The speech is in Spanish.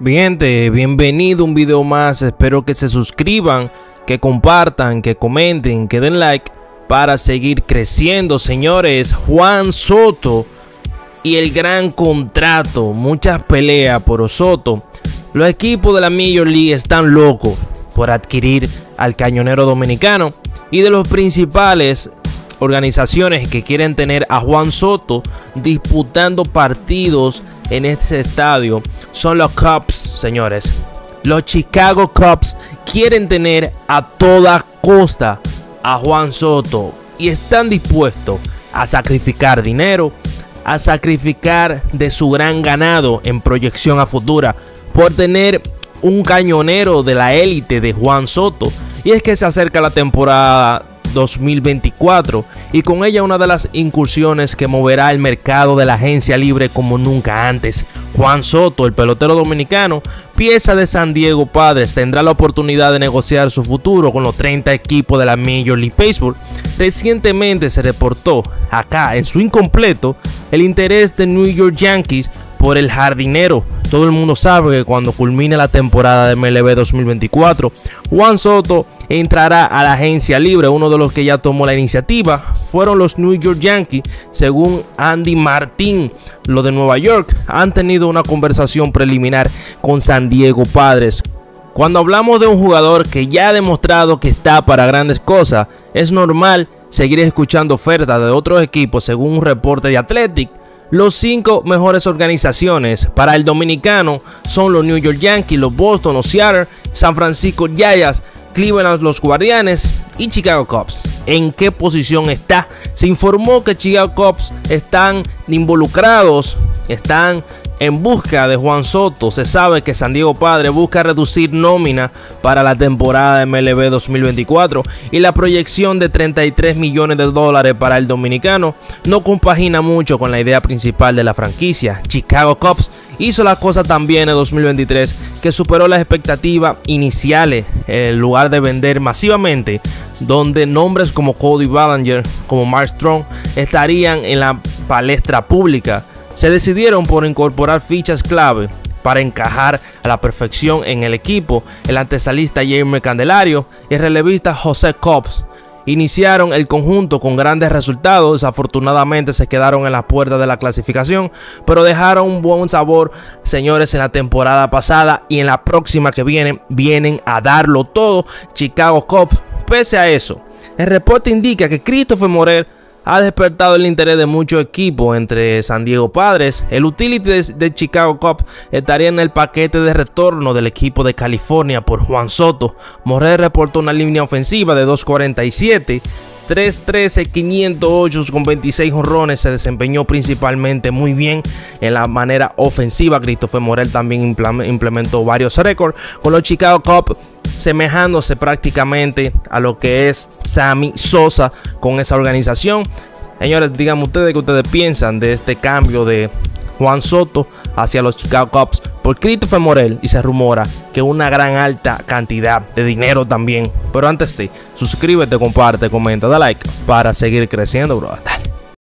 Bienvenido a un video más. Espero que se suscriban, que compartan, que comenten, que den like para seguir creciendo, señores. Juan Soto y el gran contrato, muchas peleas por Soto. Los equipos de la Major League están locos por adquirir al cañonero dominicano y de los principales organizaciones que quieren tener a Juan Soto disputando partidos en este estadio son los Cubs, señores. Los Chicago Cubs quieren tener a toda costa a Juan Soto y están dispuestos a sacrificar dinero, a sacrificar de su gran ganado en proyección a futura por tener un cañonero de la élite de Juan Soto. Y es que se acerca la temporada 2024 y con ella una de las incursiones que moverá el mercado de la agencia libre como nunca antes. Juan Soto, el pelotero dominicano, pieza de San Diego Padres, tendrá la oportunidad de negociar su futuro con los 30 equipos de la Major League Baseball. Recientemente se reportó acá en su incompleto el interés de New York Yankees por el jardinero. Todo el mundo sabe que cuando culmine la temporada de MLB 2024, Juan Soto entrará a la agencia libre. Uno de los que ya tomó la iniciativa fueron los New York Yankees, según Andy Martín. Los de Nueva York han tenido una conversación preliminar con San Diego Padres. Cuando hablamos de un jugador que ya ha demostrado que está para grandes cosas, es normal seguir escuchando ofertas de otros equipos según un reporte de Athletic los cinco mejores organizaciones para el dominicano son los New York Yankees, los Boston, los Seattle, San Francisco Giants, Cleveland, los Guardianes y Chicago Cubs. ¿En qué posición está? Se informó que Chicago Cubs están involucrados, están en busca de Juan Soto. Se sabe que San Diego Padre busca reducir nómina para la temporada de MLB 2024 y la proyección de 33 millones de dólares para el dominicano no compagina mucho con la idea principal de la franquicia. Chicago Cubs hizo la cosa también en 2023 que superó las expectativas iniciales en lugar de vender masivamente donde nombres como Cody Ballinger, como Mark Strong estarían en la palestra pública se decidieron por incorporar fichas clave para encajar a la perfección en el equipo. El antesalista Jaime Candelario y el relevista José Cobbs iniciaron el conjunto con grandes resultados. Desafortunadamente se quedaron en la puerta de la clasificación, pero dejaron un buen sabor, señores, en la temporada pasada y en la próxima que viene vienen a darlo todo. Chicago Cubs, pese a eso, el reporte indica que Christopher Morel ha despertado el interés de muchos equipos entre San Diego Padres. El utility de, Chicago Cup estaría en el paquete de retorno del equipo de California por Juan Soto. Morel reportó una línea ofensiva de 247. 313, 508 con 26 honrones. Se desempeñó principalmente muy bien en la manera ofensiva. Christopher Morel también implementó varios récords con los Chicago Cubs semejándose prácticamente a lo que es Sammy Sosa con esa organización. Señores, díganme ustedes qué ustedes piensan de este cambio de Juan Soto hacia los Chicago Cubs por Christopher Morel y se rumora que una gran alta cantidad de dinero también. Pero antes de suscríbete, comparte, comenta, da like para seguir creciendo, bro.